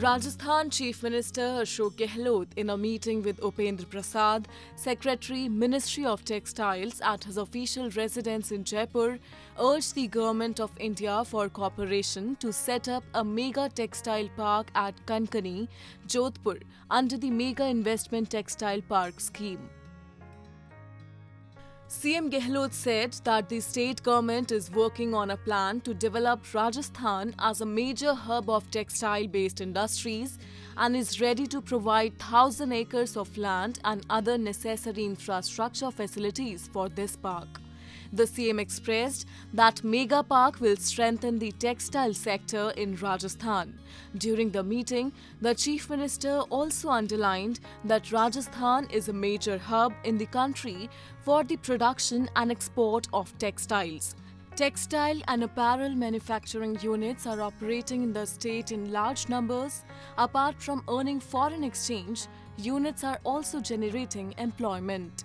Rajasthan Chief Minister Ashok Gehlot, in a meeting with Upendra Prasad, Secretary, Ministry of Textiles, at his official residence in Jaipur, urged the Government of India for cooperation to set up a mega textile park at Kankani, Jodhpur, under the Mega Investment Textile Park scheme. CM Gehlot said that the state government is working on a plan to develop Rajasthan as a major hub of textile based industries and is ready to provide 1000 acres of land and other necessary infrastructure facilities for this park. The CM expressed that Mega Park will strengthen the textile sector in Rajasthan. During the meeting, the Chief Minister also underlined that Rajasthan is a major hub in the country for the production and export of textiles. Textile and apparel manufacturing units are operating in the state in large numbers. Apart from earning foreign exchange, units are also generating employment.